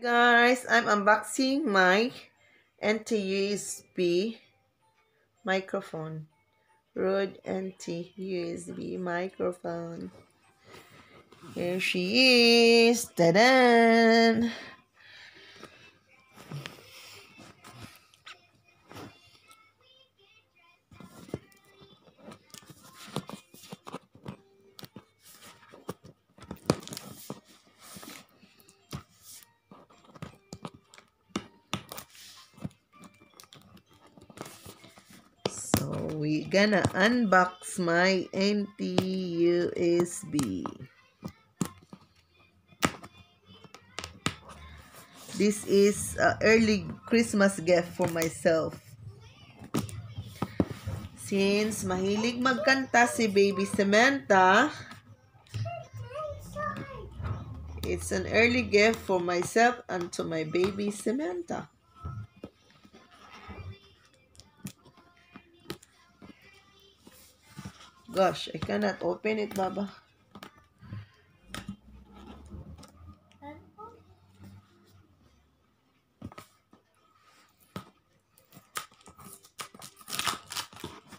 guys, I'm unboxing my NT-USB microphone. Rode NT-USB microphone. Here she is. Ta-da! We gonna unbox my NT-USB. This is a early Christmas gift for myself. Since mahilig magkanta si Baby Samantha, it's an early gift for myself and to my baby Samantha. Gosh, I cannot open it, Baba.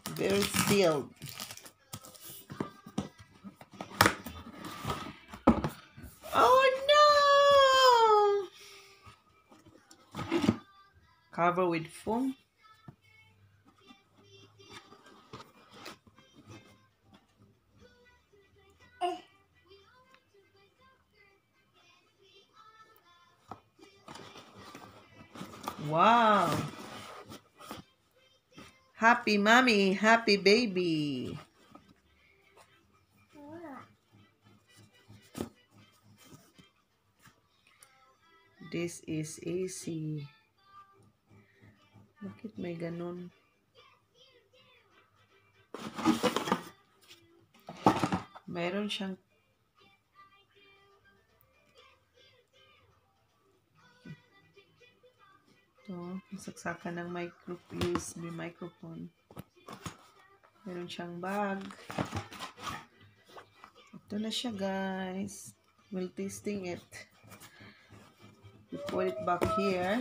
Very sealed. Oh no! Cover with foam. Wow. Happy mommy, happy baby. This is AC. Bakit may ganun? Mayroon siyang Ito, saksakan ng micro USB microphone. Meron siyang bag. Ito na siya, guys. We'll tasting it. We put it back here.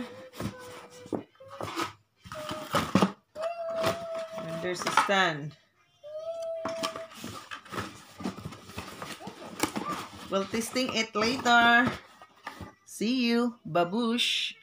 And there's a stand. We'll tasting it later. See you. Babush.